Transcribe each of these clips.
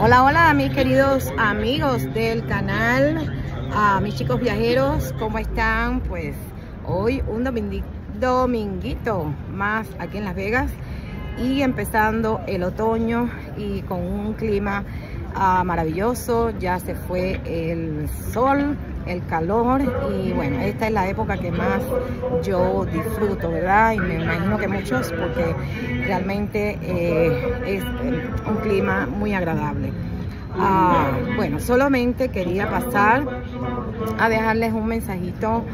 Hola, hola mis queridos amigos del canal, a mis chicos viajeros, ¿cómo están? Pues hoy un dominguito más aquí en Las Vegas y empezando el otoño y con un clima uh, maravilloso, ya se fue el sol, el calor y bueno, esta es la época que más yo disfruto, ¿verdad? Y me imagino que muchos porque realmente eh, es un clima muy agradable. Ah, bueno, solamente quería pasar a dejarles un mensajito,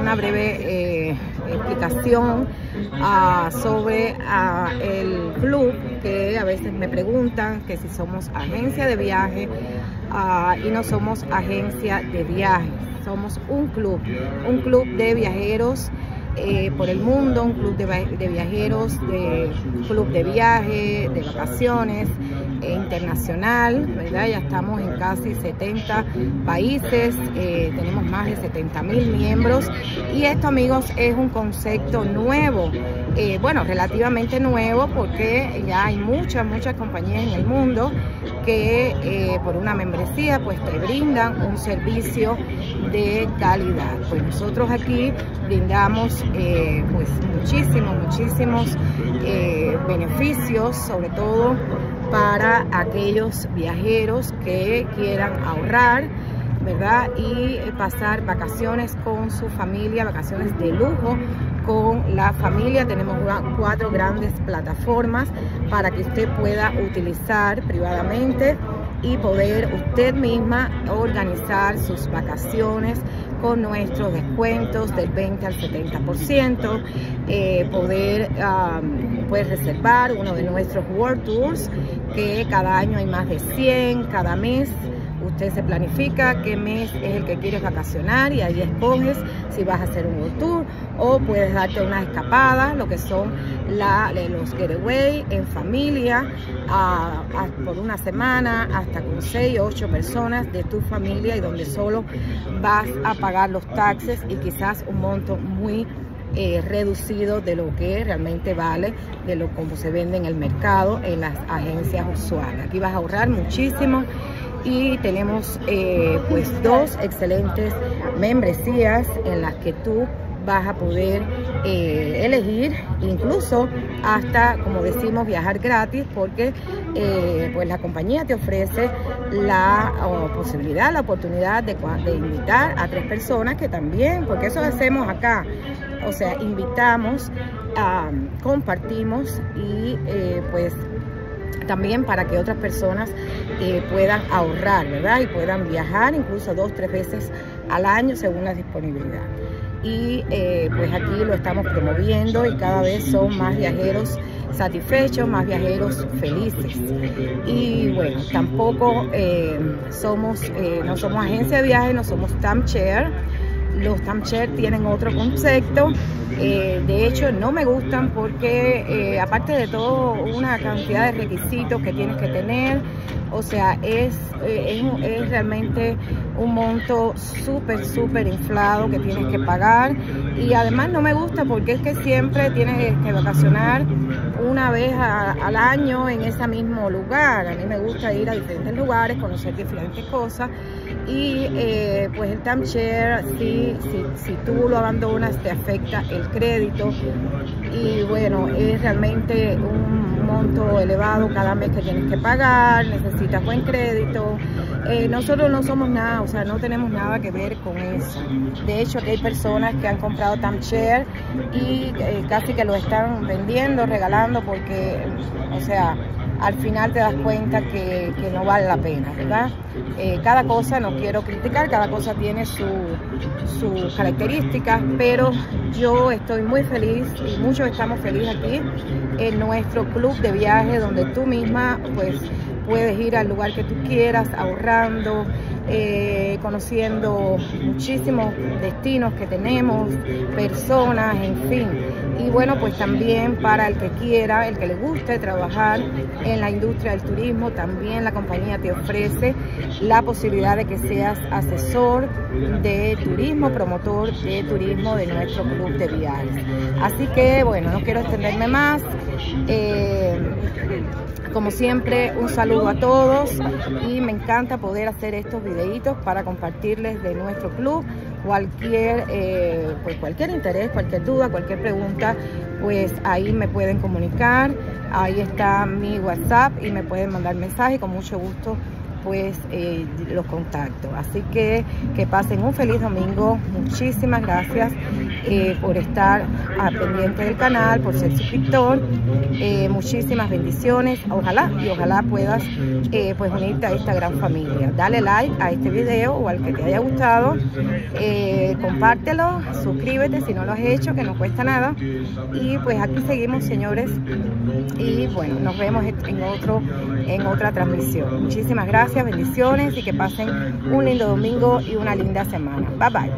una breve eh, explicación uh, sobre uh, el club que a veces me preguntan que si somos agencia de viaje y no somos agencia de viaje, somos un club, un club de viajeros eh, por el mundo, un club de, de viajeros, de club de viaje, de vacaciones, internacional, ¿verdad? Ya estamos en casi 70 países, eh, tenemos más de 70 mil miembros y esto amigos es un concepto nuevo, eh, bueno, relativamente nuevo porque ya hay muchas, muchas compañías en el mundo que eh, por una membresía pues te brindan un servicio de calidad. Pues nosotros aquí brindamos pues muchísimos, muchísimos beneficios, sobre todo para aquellos viajeros que quieran ahorrar, ¿verdad? Y pasar vacaciones con su familia, vacaciones de lujo con la familia. Tenemos cuatro grandes plataformas para que usted pueda utilizar privadamente y poder usted misma organizar sus vacaciones con nuestros descuentos del 20 al 70%, eh, poder pues, reservar uno de nuestros World Tours, que cada año hay más de 100, cada mes Usted se planifica qué mes es el que quieres vacacionar y ahí escoges si vas a hacer un world tour o puedes darte una escapada, lo que son la, los getaway en familia por una semana hasta con 6 o 8 personas de tu familia y donde solo vas a pagar los taxes y quizás un monto muy eh, reducido de lo que realmente vale, de lo como se vende en el mercado, en las agencias usuales. Aquí vas a ahorrar muchísimo y tenemos eh, pues dos excelentes membresías en las que tú vas a poder eh, elegir incluso hasta como decimos viajar gratis porque eh, pues la compañía te ofrece la posibilidad la oportunidad de, de, invitar a tres personas que también porque eso hacemos acá. O sea invitamos compartimos y pues también para que otras personas eh, puedan ahorrar, ¿verdad? Y puedan viajar incluso dos, tres veces al año según la disponibilidad. Y eh, pues aquí lo estamos promoviendo y cada vez son más viajeros satisfechos, más viajeros felices. Y bueno, tampoco eh, somos, no somos agencia de viaje, no somos timeshare los timeshare tienen otro concepto. Eh, de hecho, no me gustan porque, eh, aparte de todo, una cantidad de requisitos que tienes que tener, o sea, es, eh, es, realmente un monto súper, súper inflado que tienes que pagar. Y además no me gusta porque es que siempre tienes que vacacionar una vez al año en ese mismo lugar. A mí me gusta ir a diferentes lugares, conocer diferentes cosas. Y pues el timeshare sí si, tú lo abandonas te afecta el crédito y bueno, es realmente un monto elevado cada mes que tienes que pagar, necesitas buen crédito. Eh, nosotros no somos nada, o sea, no tenemos nada que ver con eso. De hecho, hay personas que han comprado timeshare y eh, casi que lo están vendiendo, regalando, porque, o sea, al final te das cuenta que, no vale la pena, ¿verdad? Eh, cada cosa, no quiero criticar, cada cosa tiene sus características, pero yo estoy muy feliz y muchos estamos felices aquí en nuestro club de viaje donde tú misma pues puedes ir al lugar que tú quieras ahorrando, eh, conociendo muchísimos destinos que tenemos, personas, en fin. Y bueno, pues también para el que quiera, el que le guste trabajar en la industria del turismo, también la compañía te ofrece la posibilidad de que seas asesor de turismo, promotor de turismo de nuestro club de viajes. Así que bueno, no quiero extenderme más. Eh, Como siempre, un saludo a todos y me encanta poder hacer estos videitos para compartirles de nuestro club cualquier, eh, pues cualquier interés, cualquier duda, cualquier pregunta, pues ahí me pueden comunicar. Ahí está mi WhatsApp y me pueden mandar mensaje con mucho gusto pues eh, los contacto. Así que que pasen un feliz domingo. Muchísimas gracias eh, por estar al pendiente del canal, por ser suscriptor. Eh, muchísimas bendiciones. Ojalá y ojalá puedas eh, pues unirte a esta gran familia. Dale like a este video o al que te haya gustado. Eh, compártelo, suscríbete si no lo has hecho, que no cuesta nada. Y pues aquí seguimos, señores. Y bueno, nos vemos en otro en otra transmisión. Muchísimas gracias, bendiciones y que pasen un lindo domingo y una linda semana. Bye bye.